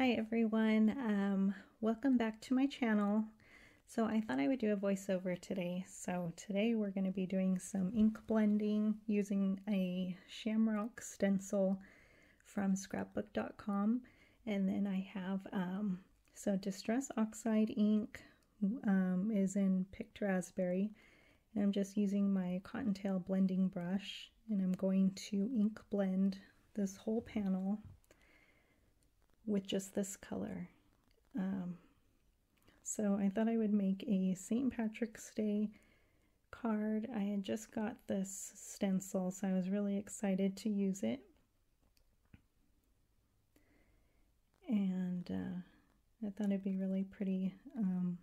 Hi everyone, um, welcome back to my channel. So I thought I would do a voiceover today. So today we're going to be doing some ink blending using a shamrock stencil from scrapbook.com. And then I have, um, so Distress Oxide ink um, is in Picked Raspberry. And I'm just using my Cottontail blending brush and I'm going to ink blend this whole panel with just this color. Um, so I thought I would make a St. Patrick's Day card. I had just got this stencil, so I was really excited to use it. And uh, I thought it'd be really pretty um,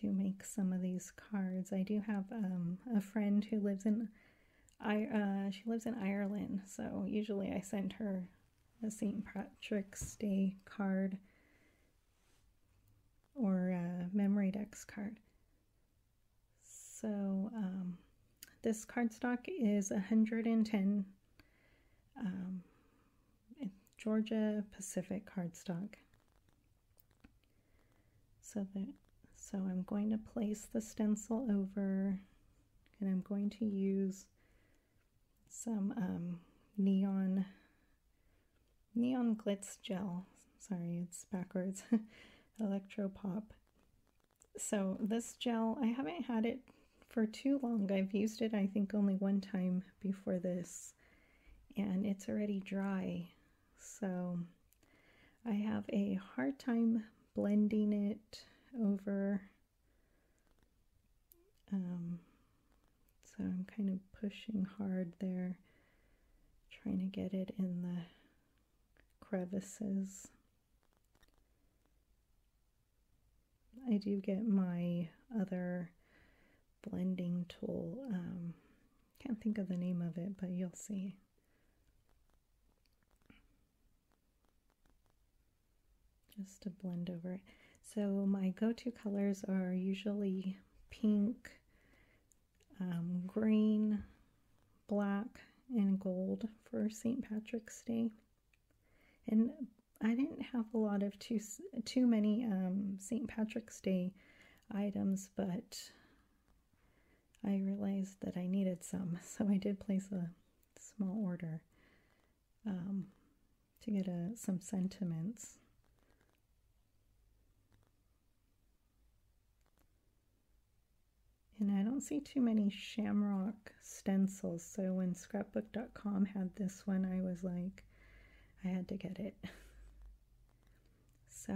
to make some of these cards. I do have um, a friend who lives in I uh, she lives in Ireland, so usually I send her a St. Patrick's Day card or a memory decks card. So um, this cardstock is 110 um, Georgia Pacific cardstock. So that so I'm going to place the stencil over and I'm going to use some um, neon neon glitz gel. Sorry, it's backwards. Electro Pop. So this gel, I haven't had it for too long. I've used it, I think, only one time before this, and it's already dry. So I have a hard time blending it over. Um, so I'm kind of pushing hard there, trying to get it in the crevices. I do get my other blending tool. Um, can't think of the name of it, but you'll see. Just to blend over it. So my go-to colors are usually pink, um, green, black, and gold for St. Patrick's Day. And I didn't have a lot of too too many um, St. Patrick's Day items, but I realized that I needed some, so I did place a small order um, to get a, uh, some sentiments. And I don't see too many shamrock stencils, so when scrapbook.com had this one, I was like, I had to get it. So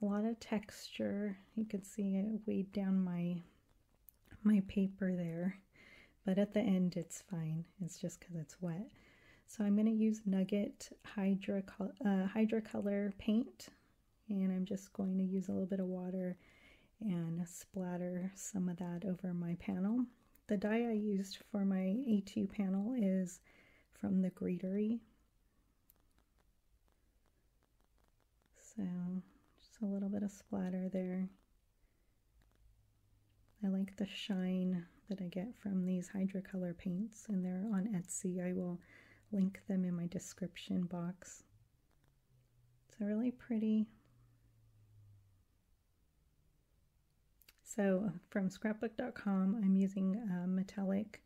a lot of texture. You could see it weighed down my my paper there. But at the end it's fine. It's just because it's wet. So I'm going to use Nugget Hydra, uh, HydraColour paint. And I'm just going to use a little bit of water and splatter some of that over my panel. The dye I used for my A2 panel is from the Greenery So just a little bit of splatter there. I like the shine that I get from these Hydrocolor paints and they're on Etsy. I will link them in my description box. It's a really pretty. So from scrapbook.com, I'm using uh, metallic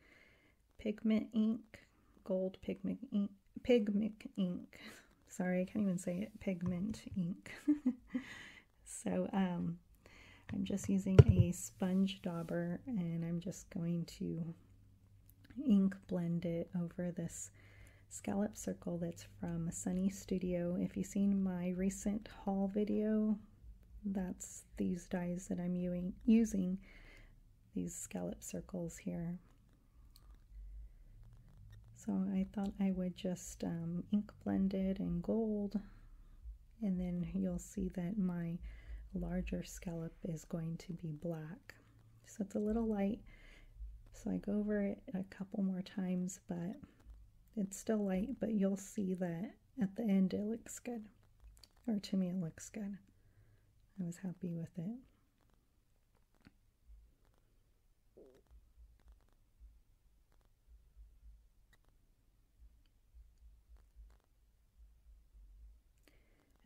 pigment ink, gold pigment ink, pigment ink sorry, I can't even say it, pigment ink. so um, I'm just using a sponge dauber and I'm just going to ink blend it over this scallop circle that's from Sunny Studio. If you've seen my recent haul video, that's these dies that I'm using, these scallop circles here. So I thought I would just um, ink blend it in gold and then you'll see that my larger scallop is going to be black. So it's a little light. So I go over it a couple more times, but it's still light, but you'll see that at the end it looks good. Or to me it looks good. I was happy with it.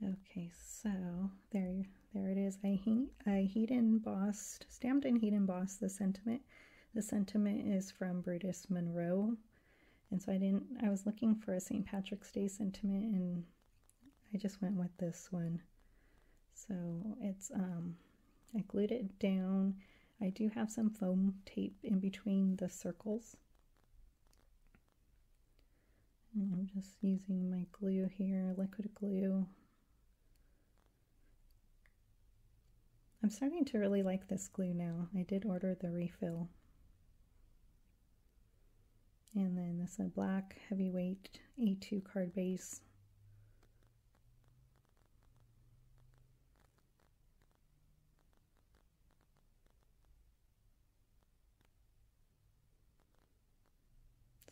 Okay, so there, there it is. I heat, I heat embossed, stamped and heat embossed the sentiment. The sentiment is from Brutus Monroe, and so I didn't. I was looking for a St. Patrick's Day sentiment, and I just went with this one. So it's um, I glued it down. I do have some foam tape in between the circles. And I'm just using my glue here, liquid glue. I'm starting to really like this glue now. I did order the refill. And then this is a black heavyweight A2 card base.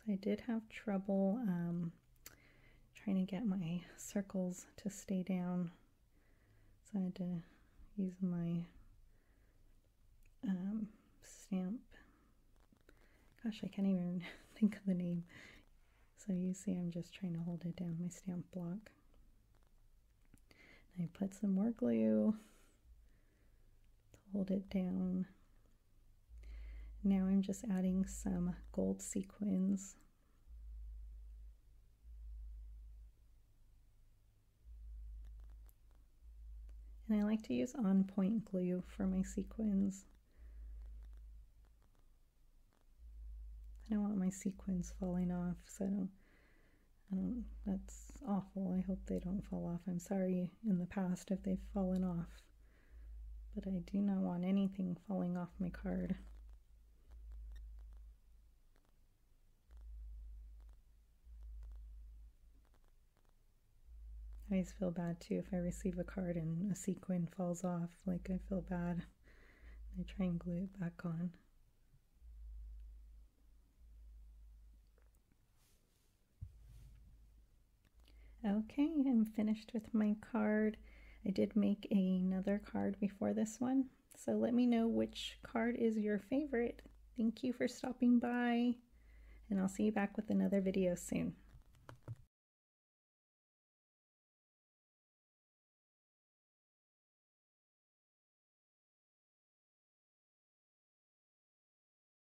I did have trouble um, trying to get my circles to stay down. So I had to use my um, stamp. Gosh, I can't even think of the name. So you see I'm just trying to hold it down, my stamp block. I put some more glue to hold it down. Now I'm just adding some gold sequins. And I like to use on point glue for my sequins. I don't want my sequins falling off, so I don't, that's awful. I hope they don't fall off. I'm sorry in the past if they've fallen off, but I do not want anything falling off my card. I always feel bad too if I receive a card and a sequin falls off. Like I feel bad. I try and glue it back on. Okay, I'm finished with my card. I did make another card before this one. So let me know which card is your favorite. Thank you for stopping by and I'll see you back with another video soon.